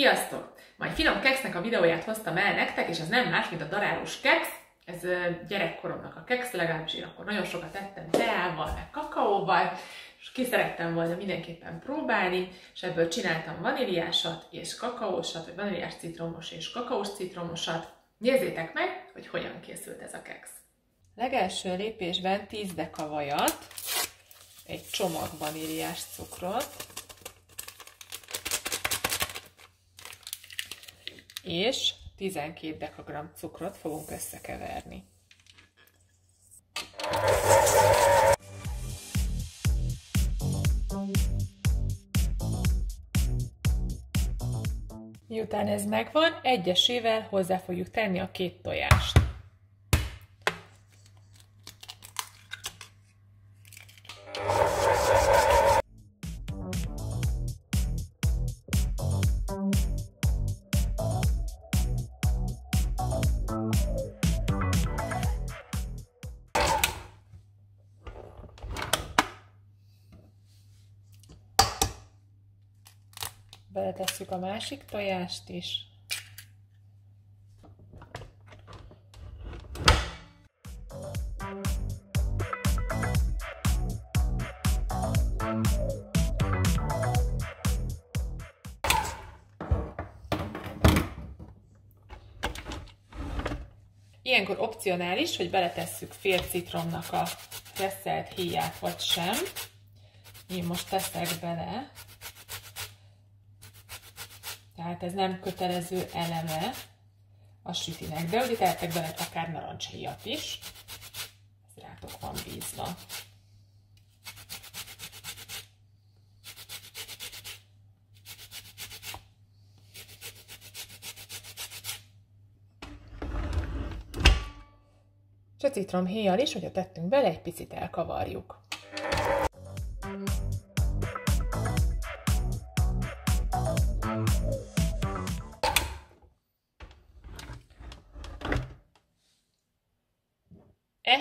Sziasztok! Majd finom keksznek a videóját hoztam el nektek, és ez nem más, mint a darálós keksz. Ez gyerekkoromnak a keksz, legalábbis én akkor nagyon sokat ettem teával, meg kakaóval, és ki szerettem volna mindenképpen próbálni, és ebből csináltam vaníliásat és kakaósat, vagy vaníliás citromos és kakaós citromosat. Nézzétek meg, hogy hogyan készült ez a keksz. Legelső lépésben 10 deka vajat, egy csomag vaníliás cukrot, és 12 dekagram cukrot fogunk összekeverni. Miután ez megvan, egyesével hozzá fogjuk tenni a két tojást. Beletesszük a másik tojást is. Ilyenkor opcionális, hogy beletesszük fél citromnak a reszelt híját, vagy sem. Én most teszek bele tehát ez nem kötelező eleme a sütinek. De ugye tehetek bele akár narancshéjat is. Ez rátok van bízva. És a citromhéjjal is, hogyha tettünk bele, egy picit elkavarjuk.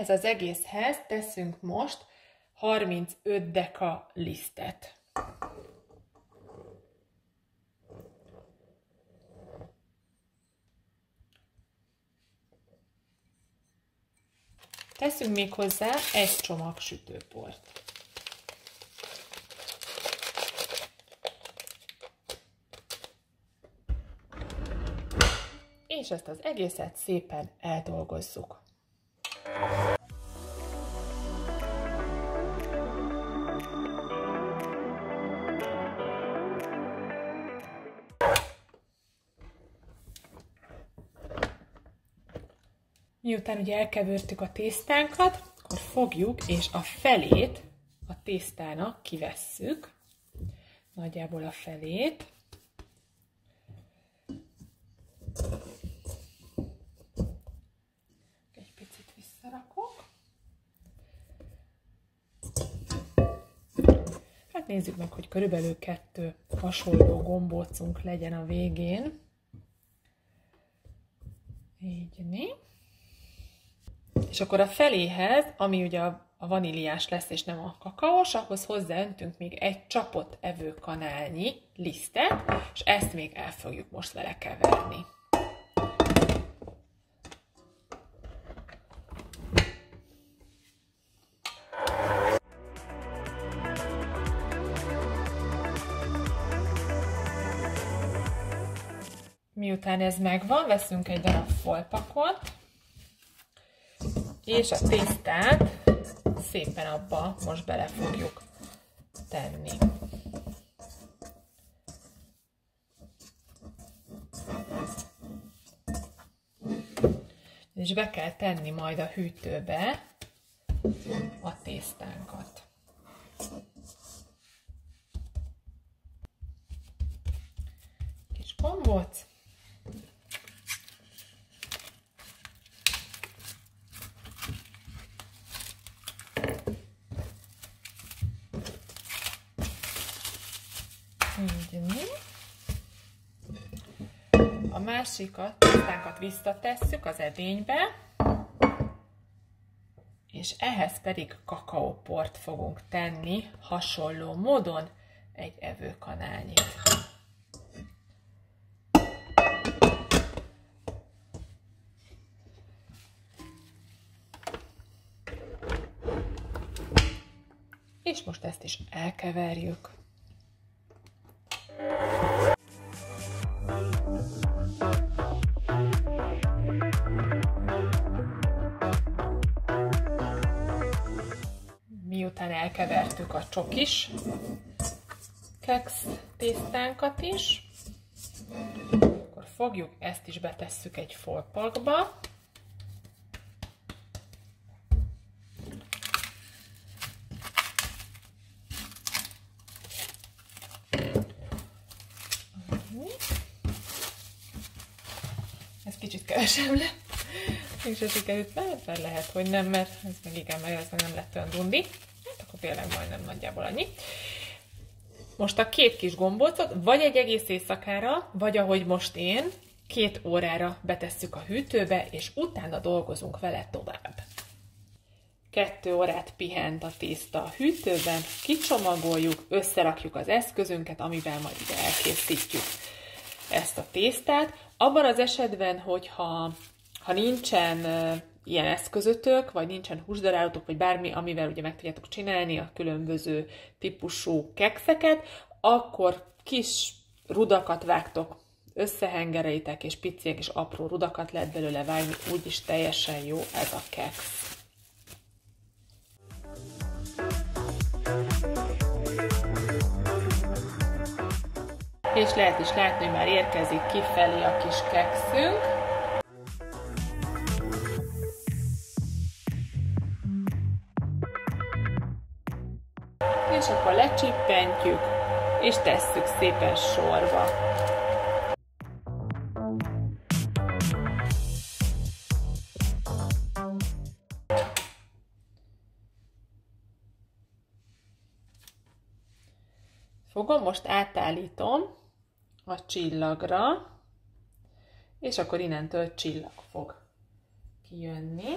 Ehhez az egészhez teszünk most 35 deka lisztet. Teszünk még hozzá egy csomag sütőport. És ezt az egészet szépen eldolgozzuk. Miután ugye elkevertük a tésztánkat, akkor fogjuk, és a felét a tésztának kivesszük. Nagyjából a felét. Egy picit visszarakok. Hát nézzük meg, hogy körülbelül kettő hasonló gombócunk legyen a végén. Így, né? És akkor a feléhez, ami ugye a vaníliás lesz, és nem a kakaós, ahhoz hozzáöntünk még egy csapott evőkanálnyi lisztet, és ezt még el fogjuk most vele keverni. Miután ez megvan, veszünk egy darab folpakot, és a tésztát szépen abba most bele fogjuk tenni. És be kell tenni majd a hűtőbe a tésztánkat. Kis gombóc. másikat, tisztánkat visszatesszük az edénybe, és ehhez pedig kakaóport fogunk tenni hasonló módon egy evőkanálnyi, És most ezt is elkeverjük. Csokis keksz tésztánkat is, akkor fogjuk, ezt is betesszük egy folpakba. Ez kicsit kevesebb lett. Még se sikerült, mert lehet, hogy nem, mert ez meg igen, mert ez meg nem lett olyan dundi. Tényleg majdnem nagyjából annyi. Most a két kis gombócot vagy egy egész éjszakára, vagy ahogy most én, két órára betesszük a hűtőbe, és utána dolgozunk vele tovább. Kettő órát pihent a tészta a hűtőben, kicsomagoljuk, összerakjuk az eszközünket, amivel majd ide elkészítjük ezt a tésztát. Abban az esetben, hogyha ha nincsen ilyen eszközötök, vagy nincsen húsdarálatok, vagy bármi, amivel ugye meg tudjátok csinálni a különböző típusú kekszeket, akkor kis rudakat vágtok, összehengereitek, és piciek és apró rudakat lehet belőle vágni, úgyis teljesen jó ez a keksz. És lehet is látni, hogy már érkezik kifelé a kis kekszünk. Lecsippentjük, és tesszük szépen sorba. Fogom, most átállítom a csillagra, és akkor innentől csillag fog kijönni.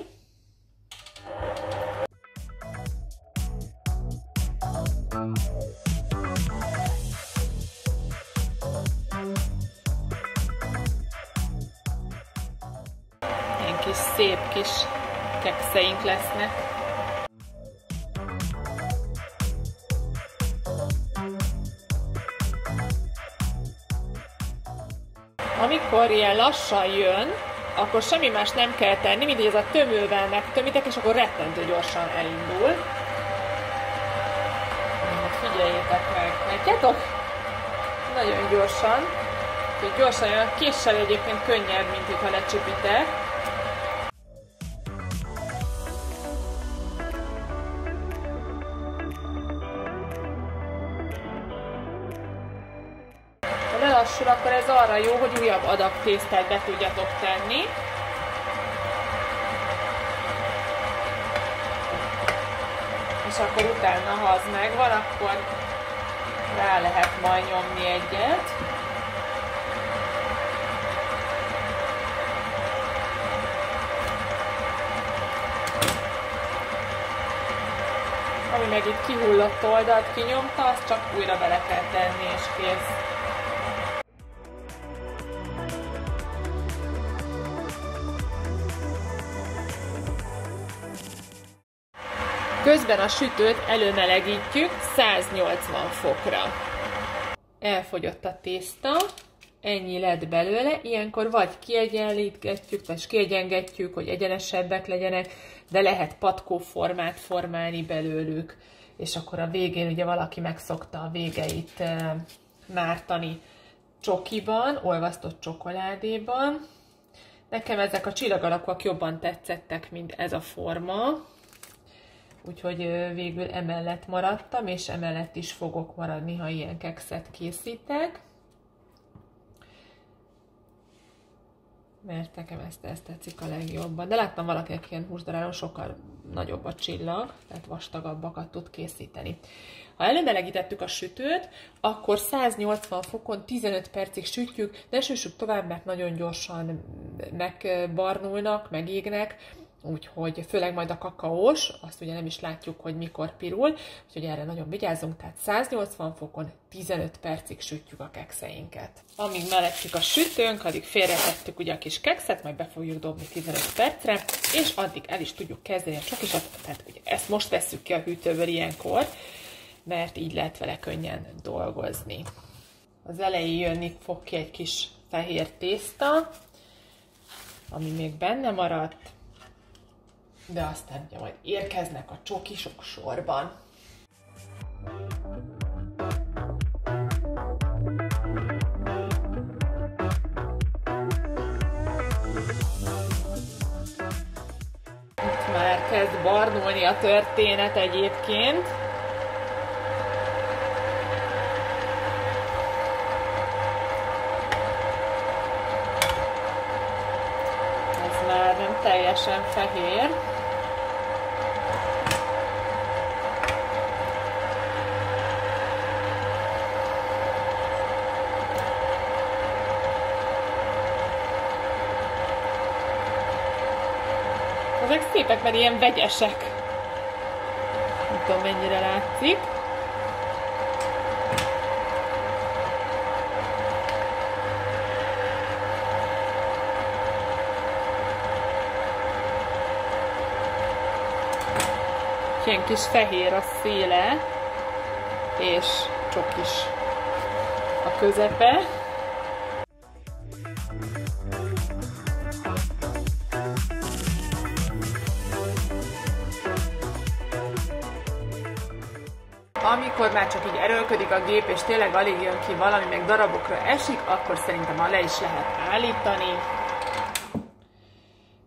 Szép kis kekszeink lesznek. Amikor ilyen lassan jön, akkor semmi más nem kell tenni, mint hogy ez a tömővel megtömitek, és akkor rettentő gyorsan elindul figyeljétek meg. Látjátok? Nagyon gyorsan. Úgyhogy gyorsan jön. A késsel egyébként könnyebb, mint hogyha lecsipitek. Ha lelassul, akkor ez arra jó, hogy újabb adag tésztát be tudjatok tenni. és akkor utána, ha az megvan, akkor rá lehet majd nyomni egyet. Ami meg itt kihullott oldalt kinyomta, azt csak újra bele kell tenni, és kész. Közben a sütőt előmelegítjük 180 fokra. Elfogyott a tészta, ennyi lett belőle, ilyenkor vagy kiegyenlítgetjük, vagy kiegyengetjük, hogy egyenesebbek legyenek, de lehet patkó formát formálni belőlük, és akkor a végén ugye valaki megszokta a végeit e, mártani csokiban, olvasztott csokoládéban. Nekem ezek a csillag alakúak jobban tetszettek, mint ez a forma, úgyhogy végül emellett maradtam, és emellett is fogok maradni, ha ilyen kekszet készítek. Mert nekem ezt, ezt tetszik a legjobban. De láttam valakinek ilyen húsdaráló sokkal nagyobb a csillag, tehát vastagabbakat tud készíteni. Ha előmelegítettük a sütőt, akkor 180 fokon 15 percig sütjük, ne süssük tovább, mert nagyon gyorsan megbarnulnak, megégnek, úgyhogy főleg majd a kakaós, azt ugye nem is látjuk, hogy mikor pirul, úgyhogy erre nagyon vigyázzunk, tehát 180 fokon 15 percig sütjük a kekszeinket. Amíg melegszik a sütőnk, addig félretettük ugye a kis kekszet, majd be fogjuk dobni 15 percre, és addig el is tudjuk kezdeni a csokisat, tehát ugye ezt most vesszük ki a hűtőből ilyenkor, mert így lehet vele könnyen dolgozni. Az elején jönni fog ki egy kis fehér tészta, ami még benne maradt, de aztán ugye majd érkeznek a csokisok sorban. Itt már kezd barnulni a történet egyébként. Ez már nem teljesen fehér. Ezek szépek, mert ilyen vegyesek. Nem tudom, mennyire látszik. Ilyen kis fehér a széle, és csokis a közepe. Amikor már csak így erőlködik a gép, és tényleg alig jön ki valami, meg darabokra esik, akkor szerintem már le is lehet állítani.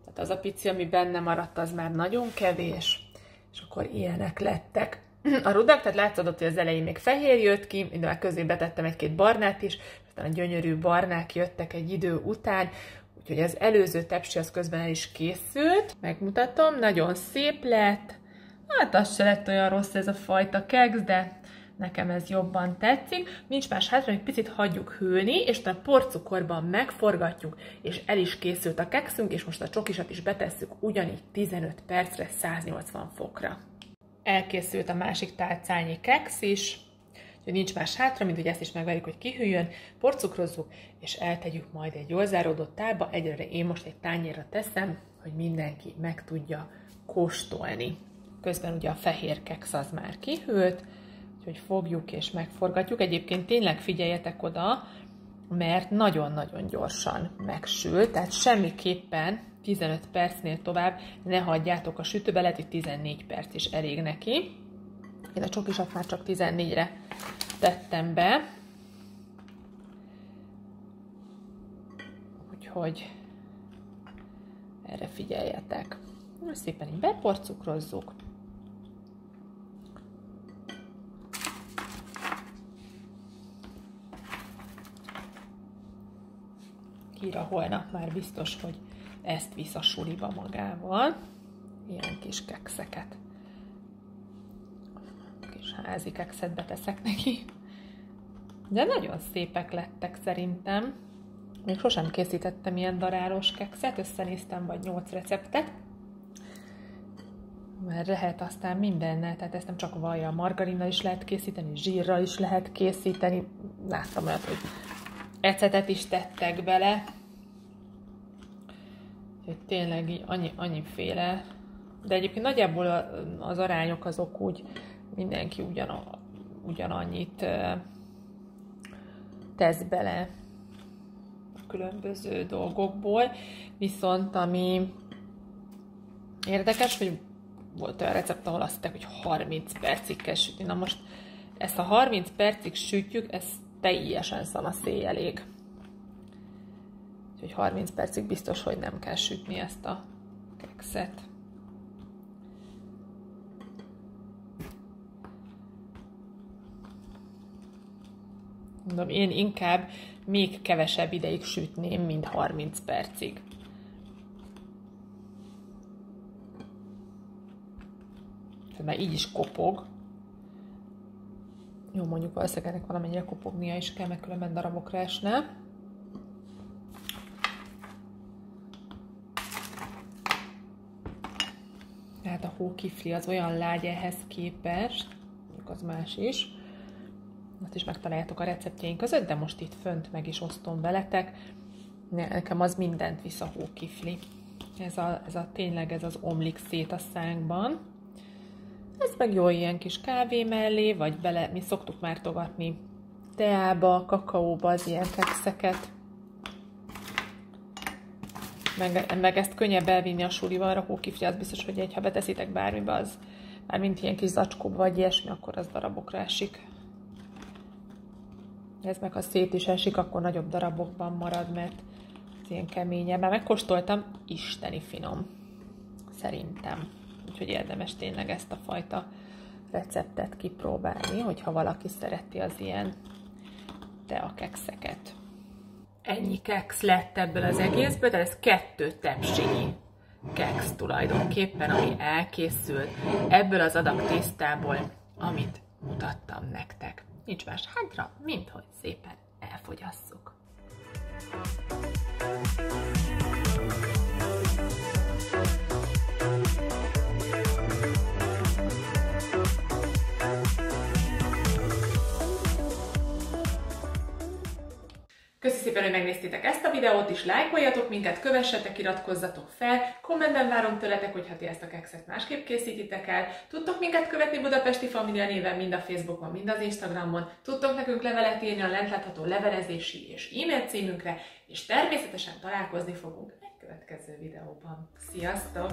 Tehát az a pici, ami benne maradt, az már nagyon kevés, és akkor ilyenek lettek. A rudak, tehát látszódott, hogy az elején még fehér jött ki, de már közé betettem egy-két barnát is, aztán a gyönyörű barnák jöttek egy idő után, úgyhogy az előző tepsi az közben el is készült. Megmutatom, nagyon szép lett, Hát az se lett olyan rossz ez a fajta keks, de nekem ez jobban tetszik. Nincs más hátra, hogy picit hagyjuk hűlni, és a porcukorban megforgatjuk, és el is készült a kekszünk, és most a csokisat is betesszük ugyanígy 15 percre 180 fokra. Elkészült a másik tálcányi keks is, hogy nincs más hátra, mint hogy ezt is megvárjuk, hogy kihűljön, porcukrozzuk, és eltegyük majd egy jól záródott tálba. Egyre én most egy tányérra teszem, hogy mindenki meg tudja kóstolni. Közben ugye a fehér keks az már kihűlt, úgyhogy fogjuk és megforgatjuk. Egyébként tényleg figyeljetek oda, mert nagyon-nagyon gyorsan megsül, tehát semmiképpen 15 percnél tovább ne hagyjátok a sütőbe, lehet, hogy 14 perc is elég neki. Én a csokisat már csak 14-re tettem be. Úgyhogy erre figyeljetek. Szépen így beporcukrozzuk. Kira holnap már biztos, hogy ezt visz a suliba magával. Ilyen kis kekszeket. Kis házi kekszet beteszek neki. De nagyon szépek lettek szerintem. Még sosem készítettem ilyen daráros kekszet, összenéztem vagy 8 receptet. Mert lehet aztán mindennel, tehát ezt nem csak vajjal, margarinnal is lehet készíteni, zsírral is lehet készíteni. Láttam olyat, hogy ecetet is tettek bele. Úgyhogy tényleg így annyi, annyiféle. De egyébként nagyjából az arányok azok úgy, mindenki ugyan, ugyanannyit tesz bele a különböző dolgokból. Viszont ami érdekes, hogy volt olyan recept, ahol azt hittek, hogy 30 percig kell sütni. Na most ezt a 30 percig sütjük, ez teljesen szanaszéj elég. Úgyhogy 30 percig biztos, hogy nem kell sütni ezt a kekszet. Mondom, én inkább még kevesebb ideig sütném, mint 30 percig. Mert így is kopog. Jó, mondjuk valószínűleg ennek valamennyire kopognia is kell, mert különben darabokra esne. Hókifli az olyan lágy ehhez képest, mondjuk az más is. Azt is megtaláljátok a receptjeink között, de most itt fönt meg is osztom veletek. Nekem az mindent visz a hókifli. Ez a, ez a tényleg ez az omlik szét a szánkban. Ez meg jó ilyen kis kávé mellé, vagy bele, mi szoktuk már togatni teába, kakaóba az ilyen kekszeket. Meg, meg ezt könnyebb elvinni a sulival, rakókifli, az biztos, hogy egy, ha beteszitek bármibe, az már mint ilyen kis zacskóba vagy ilyesmi, akkor az darabokra esik. Ez meg ha szét is esik, akkor nagyobb darabokban marad, mert ez ilyen keményebb. Már megkóstoltam, isteni finom. Szerintem. Úgyhogy érdemes tényleg ezt a fajta receptet kipróbálni, hogyha valaki szereti az ilyen teakekszeket. Ennyi keksz lett ebből az egészből, tehát ez kettő tepsinyi keksz tulajdonképpen, ami elkészült ebből az adag tésztából, amit mutattam nektek. Nincs más hátra, mint hogy szépen elfogyasszuk. Köszi szépen, hogy megnéztétek ezt a videót is, lájkoljatok minket, kövessetek, iratkozzatok fel, kommentben várom tőletek, hogyha ti ezt a kekszet másképp készítitek el. Tudtok minket követni Budapesti Familia néven, mind a Facebookon, mind az Instagramon. Tudtok nekünk levelet írni a lentlátható levelezési és e-mail címünkre, és természetesen találkozni fogunk egy következő videóban. Sziasztok!